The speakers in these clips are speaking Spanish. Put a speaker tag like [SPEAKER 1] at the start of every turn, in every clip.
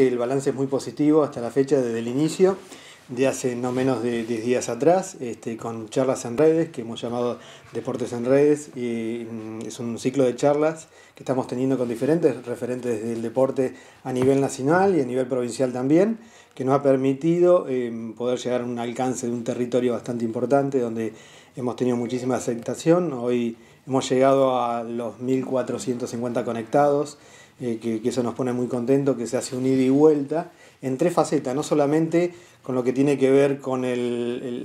[SPEAKER 1] El balance es muy positivo hasta la fecha desde el inicio, de hace no menos de 10 días atrás, este, con charlas en redes, que hemos llamado Deportes en Redes, y mm, es un ciclo de charlas que estamos teniendo con diferentes referentes del deporte a nivel nacional y a nivel provincial también, que nos ha permitido em, poder llegar a un alcance de un territorio bastante importante, donde hemos tenido muchísima aceptación. Hoy hemos llegado a los 1.450 conectados. Eh, que, eso nos pone muy contentos, que se hace un ida y vuelta en tres facetas, no solamente con lo que tiene que ver con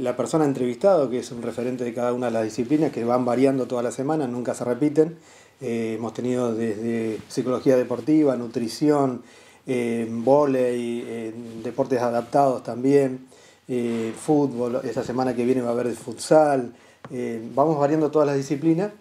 [SPEAKER 1] la persona entrevistada, que es un referente de cada una de las disciplinas, que van variando toda la semana, nunca se repiten. Eh, hemos tenido desde psicología deportiva, nutrición, eh, volei, eh, deportes adaptados también, fútbol, esta semana que viene va a haber futsal, vamos variando todas las disciplinas,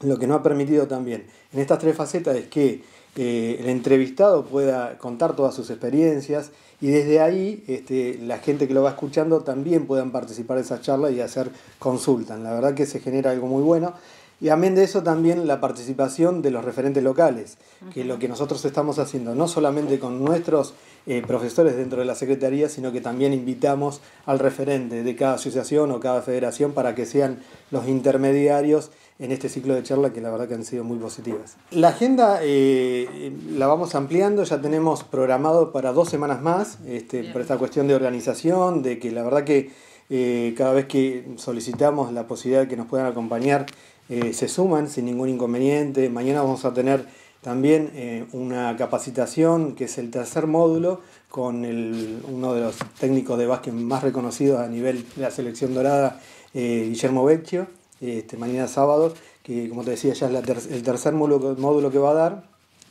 [SPEAKER 1] lo que nos ha permitido también en estas tres facetas es que el entrevistado pueda contar todas sus experiencias y desde ahí este, la gente que lo va escuchando también puedan participar de esa charla y hacer consultas. La verdad que se genera algo muy bueno. Y amén de eso también la participación de los referentes locales, que lo que nosotros estamos haciendo, no solamente con nuestros eh, profesores dentro de la Secretaría, sino que también invitamos al referente de cada asociación o cada federación para que sean los intermediarios en este ciclo de charla que la verdad que han sido muy positivas. La agenda eh, la vamos ampliando, ya tenemos programado para dos semanas más, este, por esta cuestión de organización, de que la verdad que eh, cada vez que solicitamos la posibilidad de que nos puedan acompañar, eh, se suman sin ningún inconveniente. Mañana vamos a tener también una capacitación que es el tercer módulo con uno de los técnicos de básquet más reconocidos a nivel de la selección dorada, Guillermo Vecchio este, mañana sábado, que como te decía ya es el tercer módulo, que va a dar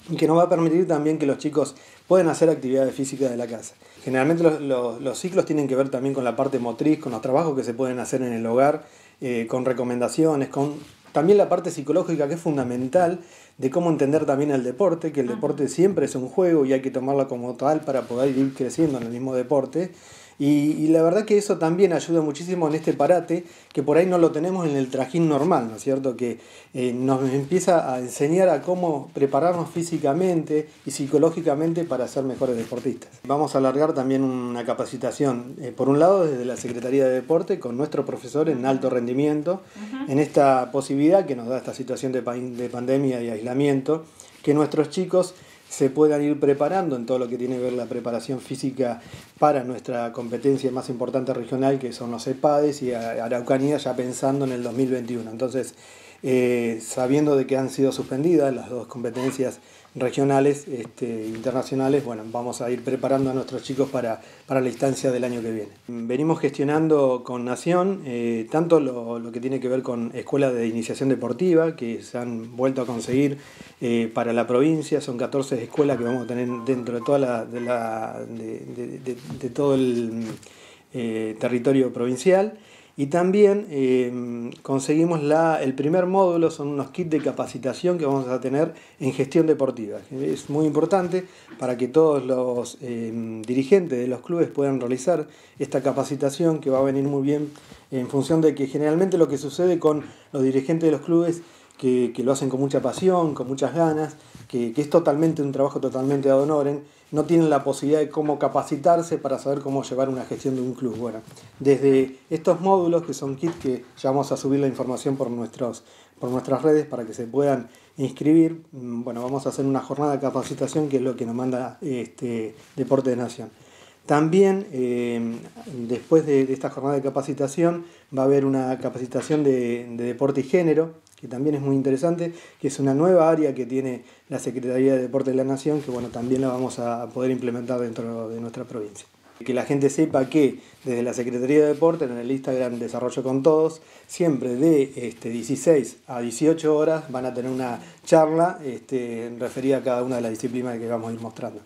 [SPEAKER 1] y que nos va a permitir también que los chicos puedan hacer actividades físicas de la casa. Generalmente los, ciclos tienen que ver también con la parte motriz, con los trabajos que se pueden hacer en el hogar, eh, con recomendaciones, con también la parte psicológica que es fundamental de cómo entender también el deporte, que el deporte siempre es un juego y hay que tomarlo como tal para poder ir creciendo en el mismo deporte. Y, la verdad que eso también ayuda muchísimo en este parate, que por ahí no lo tenemos en el trajín normal, ¿no es cierto? Que eh, nos empieza a enseñar a cómo prepararnos físicamente y psicológicamente para ser mejores deportistas. Vamos a alargar también una capacitación, eh, por un lado desde la Secretaría de Deporte, con nuestro profesor en alto rendimiento, en esta posibilidad que nos da esta situación de, de pandemia y aislamiento, que nuestros chicos se puedan ir preparando en todo lo que tiene que ver la preparación física para nuestra competencia más importante regional, que son los EPADES y Araucanía, ya pensando en el 2021. Entonces, eh, sabiendo de que han sido suspendidas las dos competencias regionales, este, internacionales, bueno, vamos a ir preparando a nuestros chicos para, para la instancia del año que viene. Venimos gestionando con Nación eh, tanto lo, que tiene que ver con escuelas de iniciación deportiva, que se han vuelto a conseguir eh, para la provincia, son 14 escuelas que vamos a tener dentro de, toda la, de, la, de, todo el territorio provincial. Y también eh, conseguimos la, el primer módulo, son unos kits de capacitación que vamos a tener en gestión deportiva. Es muy importante para que todos los eh, dirigentes de los clubes puedan realizar esta capacitación que va a venir muy bien en función de que generalmente lo que sucede con los dirigentes de los clubes que, que lo hacen con mucha pasión, con muchas ganas, que, que, es totalmente un trabajo totalmente ad honorem, no tienen la posibilidad de cómo capacitarse para saber cómo llevar una gestión de un club. Bueno, desde estos módulos, que son kits que ya vamos a subir la información por, nuestros, por nuestras redes para que se puedan inscribir, mm, bueno, vamos a hacer una jornada de capacitación que es lo que nos manda este Deporte de Nación. También, eh, después de, esta jornada de capacitación, va a haber una capacitación de, deporte y género, que también es muy interesante, que es una nueva área que tiene la Secretaría de Deporte de la Nación, que bueno, también la vamos a poder implementar dentro de nuestra provincia. Que la gente sepa que desde la Secretaría de Deporte, en el Instagram Desarrollo con Todos, siempre de este, 16 a 18 horas van a tener una charla este, referida a cada una de las disciplinas que vamos a ir mostrando.